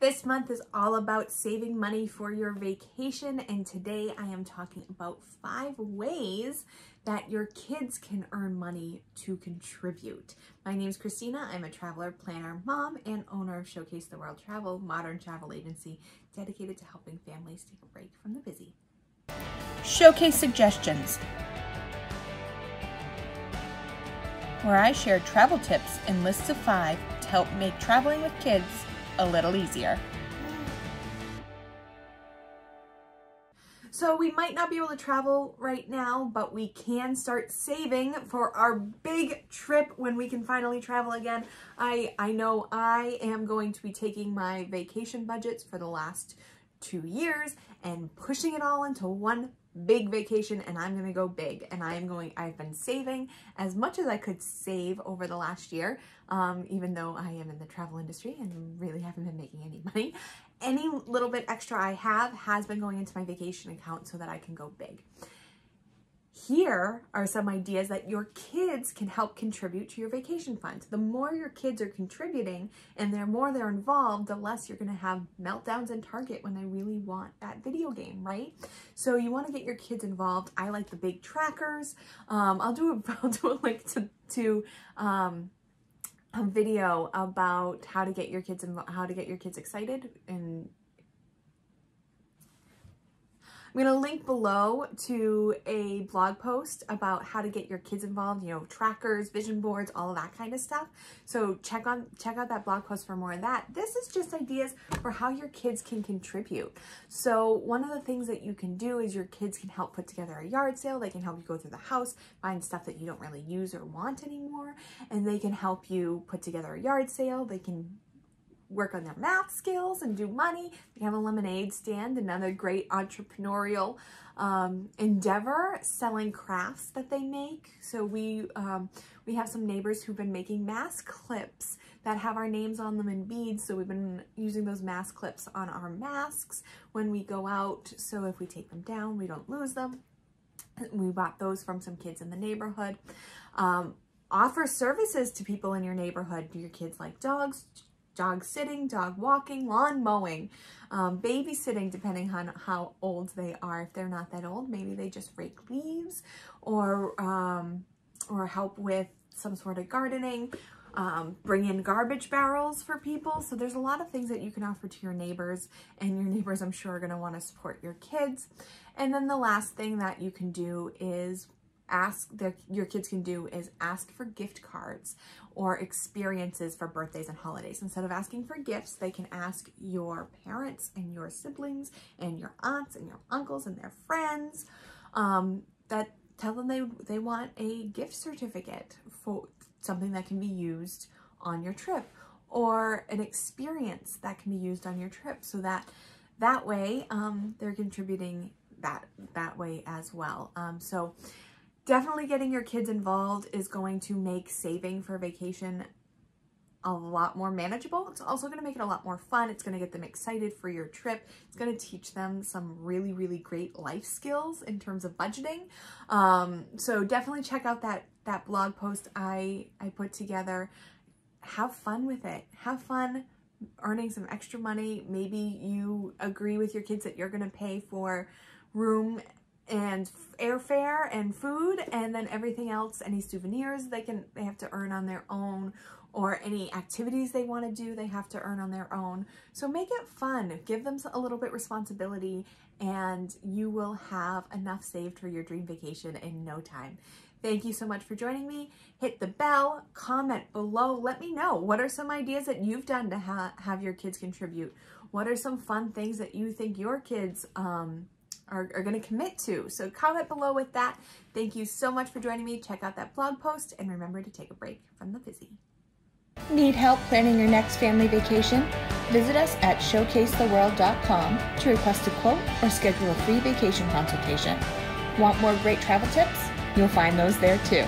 This month is all about saving money for your vacation and today I am talking about five ways that your kids can earn money to contribute. My name is Christina. I'm a traveler, planner, mom, and owner of Showcase the World Travel, modern travel agency dedicated to helping families take a break from the busy. Showcase Suggestions where I share travel tips and lists of five to help make traveling with kids a little easier. So we might not be able to travel right now, but we can start saving for our big trip when we can finally travel again. I, I know I am going to be taking my vacation budgets for the last two years and pushing it all into one big vacation and I'm gonna go big and I'm going I've been saving as much as I could save over the last year um, even though I am in the travel industry and really haven't been making any money. Any little bit extra I have has been going into my vacation account so that I can go big here are some ideas that your kids can help contribute to your vacation fund. The more your kids are contributing and the more they're involved, the less you're going to have meltdowns in Target when they really want that video game, right? So you want to get your kids involved. I like the big trackers. Um, I'll do a, I'll do a link to, to um, a video about how to get your kids how to get your kids excited and I'm going to link below to a blog post about how to get your kids involved, you know, trackers, vision boards, all of that kind of stuff. So check on check out that blog post for more of that. This is just ideas for how your kids can contribute. So one of the things that you can do is your kids can help put together a yard sale. They can help you go through the house, find stuff that you don't really use or want anymore, and they can help you put together a yard sale. They can work on their math skills and do money. They have a lemonade stand, another great entrepreneurial um, endeavor, selling crafts that they make. So we, um, we have some neighbors who've been making mask clips that have our names on them in beads. So we've been using those mask clips on our masks when we go out. So if we take them down, we don't lose them. We bought those from some kids in the neighborhood. Um, offer services to people in your neighborhood. Do your kids like dogs? Dog sitting, dog walking, lawn mowing, um, babysitting, depending on how old they are. If they're not that old, maybe they just rake leaves or, um, or help with some sort of gardening, um, bring in garbage barrels for people. So there's a lot of things that you can offer to your neighbors and your neighbors, I'm sure, are going to want to support your kids. And then the last thing that you can do is ask that your kids can do is ask for gift cards or experiences for birthdays and holidays. Instead of asking for gifts, they can ask your parents and your siblings and your aunts and your uncles and their friends um, that tell them they, they want a gift certificate for something that can be used on your trip or an experience that can be used on your trip so that that way um, they're contributing that that way as well. Um, so Definitely getting your kids involved is going to make saving for vacation a lot more manageable. It's also going to make it a lot more fun. It's going to get them excited for your trip. It's going to teach them some really, really great life skills in terms of budgeting. Um, so definitely check out that, that blog post I, I put together. Have fun with it. Have fun earning some extra money. Maybe you agree with your kids that you're going to pay for room and airfare and food and then everything else any souvenirs they can they have to earn on their own or any activities they want to do they have to earn on their own so make it fun give them a little bit responsibility and you will have enough saved for your dream vacation in no time Thank you so much for joining me. Hit the bell, comment below. Let me know what are some ideas that you've done to ha have your kids contribute. What are some fun things that you think your kids um, are, are going to commit to. So comment below with that. Thank you so much for joining me. Check out that blog post and remember to take a break from the busy. Need help planning your next family vacation? Visit us at showcasetheworld.com to request a quote or schedule a free vacation consultation. Want more great travel tips? You'll find those there too.